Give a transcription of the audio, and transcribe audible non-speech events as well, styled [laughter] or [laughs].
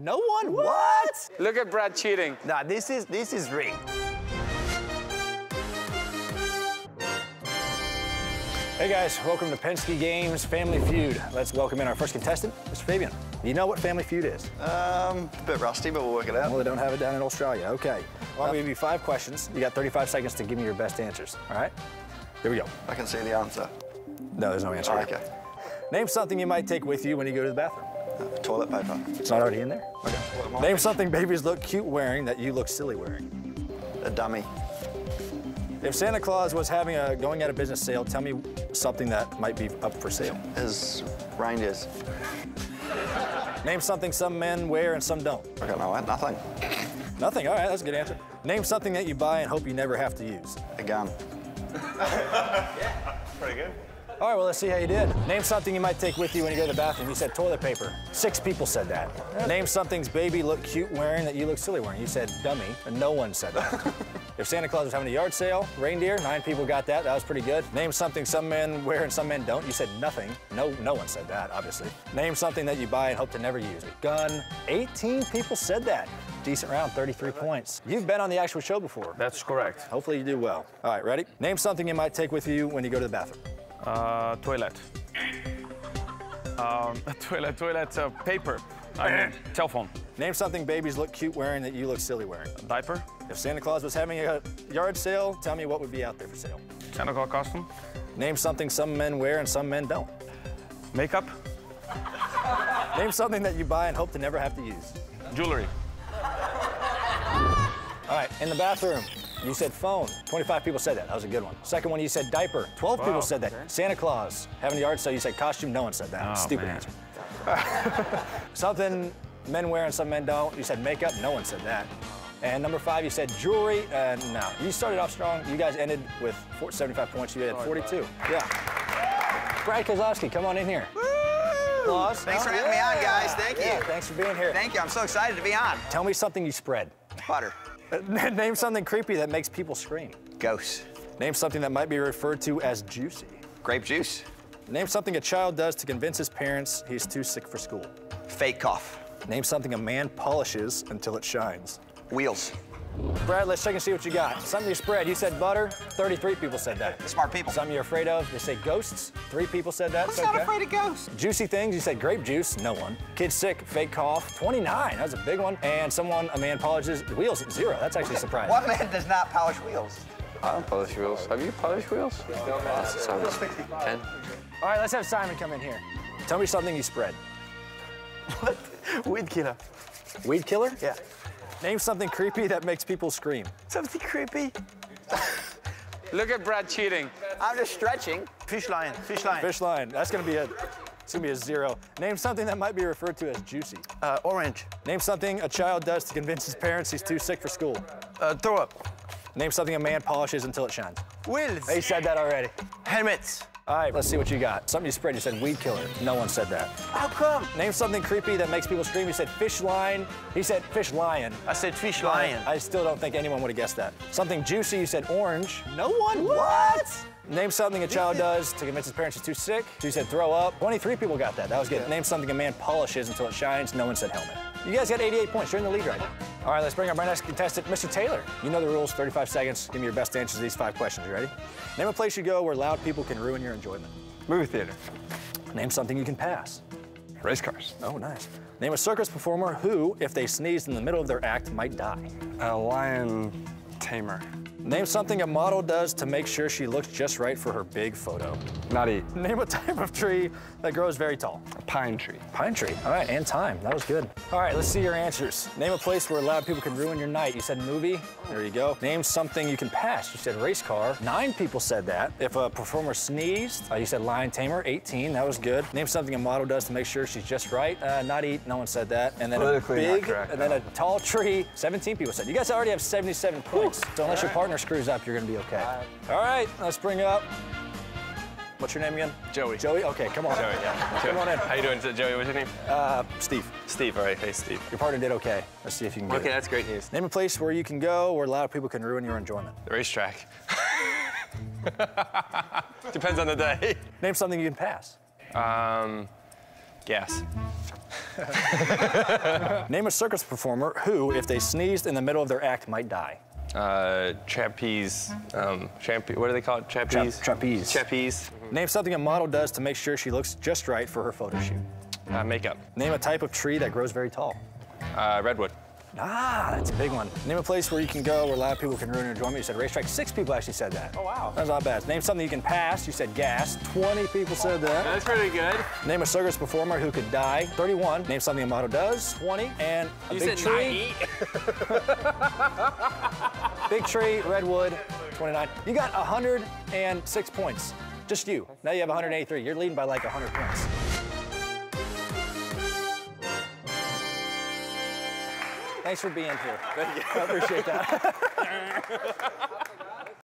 No one? What? Look at Brad cheating. Nah, this is this is rigged. Hey guys, welcome to Penske Games Family Feud. Let's welcome in our first contestant, Mr. Fabian. You know what Family Feud is? Um, a bit rusty, but we'll work it out. Well, they don't have it down in Australia. Okay. Well, I'm gonna give you five questions. You got 35 seconds to give me your best answers. All right? Here we go. I can see the answer. No, there's no answer. Oh, here. okay. Name something you might take with you when you go to the bathroom. Toilet paper. It's not already in there? Okay. What Name something babies look cute wearing that you look silly wearing. A dummy. If Santa Claus was having a going out of business sale, tell me something that might be up for sale. Is reindeers. Name something some men wear and some don't. I don't what. Nothing. Nothing. All right, that's a good answer. Name something that you buy and hope you never have to use. A gun. [laughs] Yeah, pretty good. All right, well, let's see how you did. Name something you might take with you when you go to the bathroom. You said toilet paper. Six people said that. Name something's baby look cute wearing that you look silly wearing. You said dummy, and no one said that. [laughs] if Santa Claus was having a yard sale, reindeer, nine people got that. That was pretty good. Name something some men wear and some men don't. You said nothing. No, no one said that, obviously. Name something that you buy and hope to never use. A gun. 18 people said that. Decent round, 33 points. You've been on the actual show before. That's correct. Hopefully you do well. All right, ready? Name something you might take with you when you go to the bathroom. Uh, toilet. Um, [laughs] toilet, toilet, uh, paper. I mean, [laughs] telephone. Name something babies look cute wearing that you look silly wearing. A Diaper. If Santa Claus was having a yard sale, tell me what would be out there for sale. Santa Claus costume. Name something some men wear and some men don't. Makeup. Name something that you buy and hope to never have to use. Jewelry. All right, in the bathroom, you said phone. 25 people said that. That was a good one. Second one, you said diaper. 12 people said that. okay. Santa Claus having a yard sale, you said costume. No one said that. Oh, Stupid man. answer. [laughs] something men wear and some men don't. You said makeup. No one said that. And number five, you said jewelry. Uh, no, you started off strong. You guys ended with 75 points. You had 42. Yeah. Brad Keselowski, come on in here. Claus. Thanks for Oh, having me on, guys. Thank you. Yeah, thanks for being here. Thank you. I'm so excited to be on. Tell me something you spread. Butter. [laughs] Name something creepy that makes people scream. Ghost. Name something that might be referred to as juicy. Grape juice. Name something a child does to convince his parents he's too sick for school. Fake cough. Name something a man polishes until it shines. Wheels. Brad, let's check and see what you got. Something you spread. You said butter. 33 people said that. Smart people. Something you're afraid of. They say ghosts. Three people said that. Who's It's not okay. afraid of ghosts? Juicy things. You said grape juice. No one. Kid sick. Fake cough. 29. That was a big one. And someone, a man polishes wheels. Zero. That's actually surprising. What man does not polish wheels? I don't polish wheels. Have you polished wheels? That sounds 10. All right, let's have Simon come in here. Tell me something you spread. [laughs] What? Weed killer. Weed killer? Yeah. Name something creepy that makes people scream. Something creepy. [laughs] Look at Brad cheating. I'm just stretching. Fish line. Fish line. Fish line. That's gonna be a. It's gonna be a zero. Name something that might be referred to as juicy. Uh, orange. Name something a child does to convince his parents he's too sick for school. Uh, throw up. Name something a man polishes until it shines. Wheels. He said that already. Helmets. All right, let's see what you got. Something you spread. You said weed killer. No one said that. How come? Name something creepy that makes people scream. You said fish line. He said fish lion. I said fish lion. I still don't think anyone would have guessed that. Something juicy. You said orange. No one. What? Name something a child does to convince his parents he's too sick. So you said throw up. 23 people got that. That was good. Name something a man polishes until it shines. No one said helmet. You guys got 88 points. You're in the lead right now. All right, let's bring up our next contestant, Mr. Taylor. You know the rules. 35 seconds. Give me your best answers to these five questions. You ready? Name a place you go where loud people can ruin your enjoyment. Movie theater. Name something you can pass. Race cars. Oh, nice. Name a circus performer who, if they sneezed in the middle of their act, might die. A lion tamer. Name something a model does to make sure she looks just right for her big photo. Not eat. Name a type of tree that grows very tall. A pine tree. Pine tree. All right, and time. That was good. All right, let's see your answers. Name a place where a loud people can ruin your night. You said movie. There you go. Name something you can pass. You said race car. Nine people said that. If a performer sneezed, uh, you said lion tamer. 18. That was good. Name something a model does to make sure she's just right. Uh, not eat. No one said that. And then Politically a big, correct, and then a tall tree. 17 people said. You guys already have 77 points. So unless your partner screws up, you're gonna be okay. All right, let's bring up. What's your name again? Joey. Joey. Okay, come on. Joey, yeah. [laughs] Come on in. How you doing, Joey? What's your name? Uh, Steve. Steve. All right. Hey, Steve. Your partner did okay. Let's see if you can get it. Okay, it. that's great news. Name a place where you can go where a lot of people can ruin your enjoyment. The racetrack. [laughs] Depends on the day. [laughs] Name something you can pass. Um, gas. Name a circus performer who, if they sneezed in the middle of their act, might die. Uh, trapeze. Um, champi- what do they call it? Trapeze. trapeze. Trapeze. Name something a model does to make sure she looks just right for her photo shoot. Uh, makeup. Name a type of tree that grows very tall. Uh, redwood. Ah, that's a big one. Name a place where you can go where a lot of people can ruin your enjoyment. You said racetrack. Six people actually said that. Oh, wow. That's not bad. Name something you can pass. You said gas. 20 people said that. That's pretty good. Name a circus performer who could die. 31. Name something a model does. 20. And a You big tree. [laughs] Big tree, redwood, 29. You got 106 points. Just you. Now you have 183. You're leading by like 100 points. Thanks for being here. Thank you. I appreciate that. [laughs]